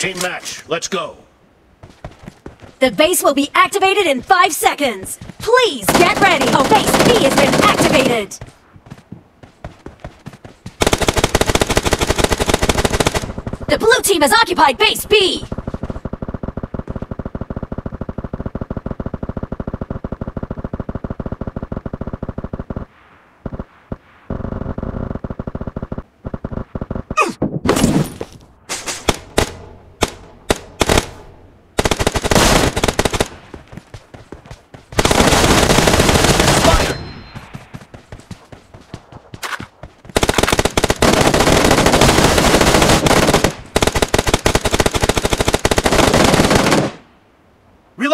Team match, let's go. The base will be activated in five seconds. Please get ready. Oh, base B has been activated. The blue team has occupied base B.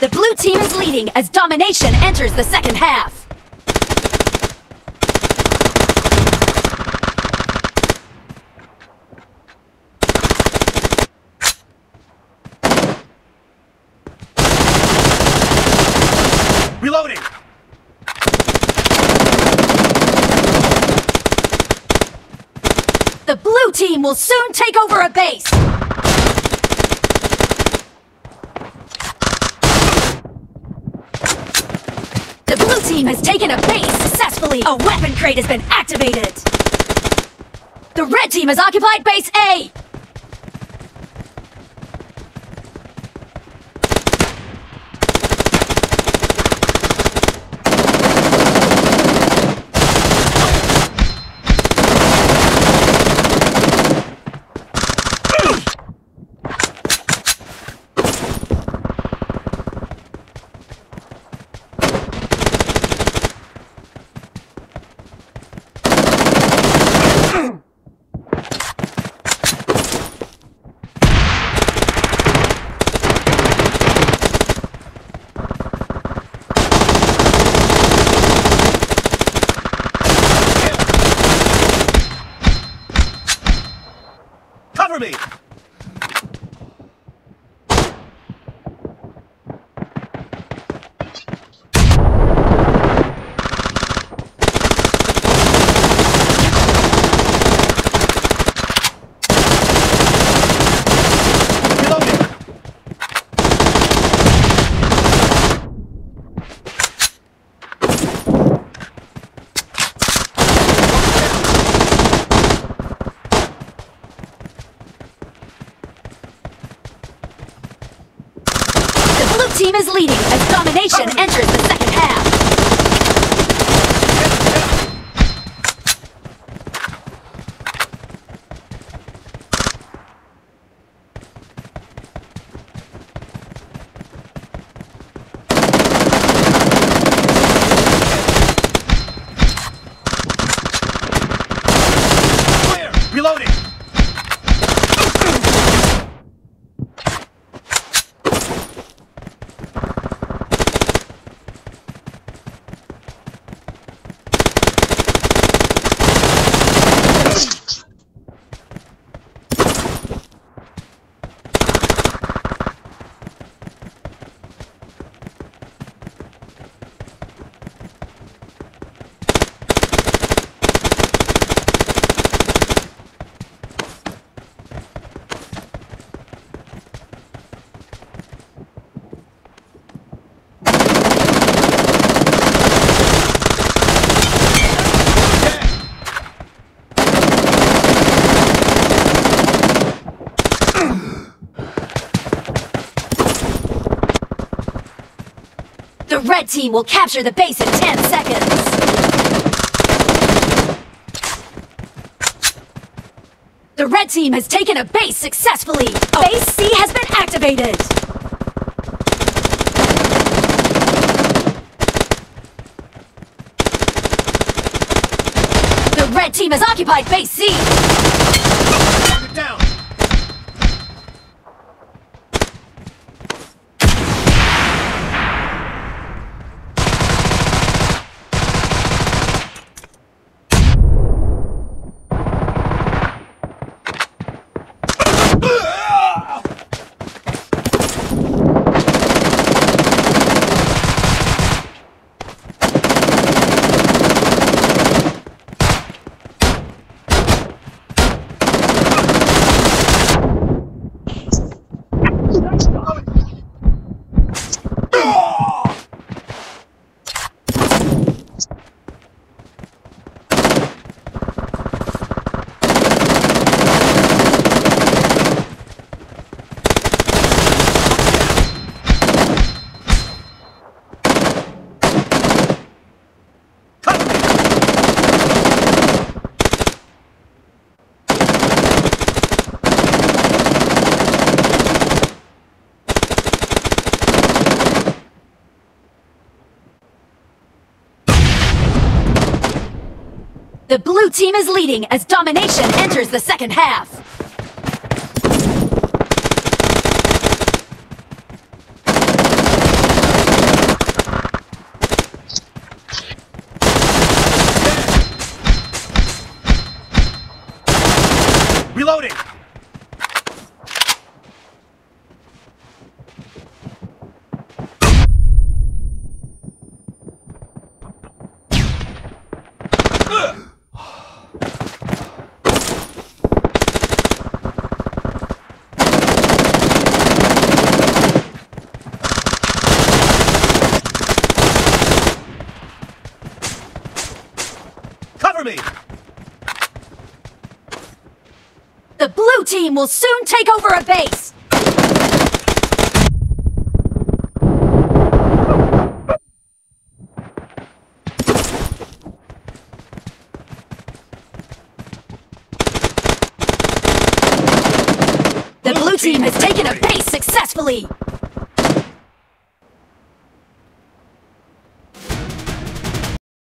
The blue team is leading as domination enters the second half. Reloading! The blue team will soon take over a base. Team has taken a base successfully. A weapon crate has been activated. The red team has occupied base A. Cover me! Reloading! The blue team is leading as domination enters the second half. Clear! Reloading! The red team will capture the base in 10 seconds. The red team has taken a base successfully. Base C has been activated. The The red team has occupied base C. Target down. Cover me. The blue team is leading as domination enters the second half. Reloading. Cover me. The blue team will soon take over a base. The blue team has taken a base successfully.